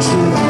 true.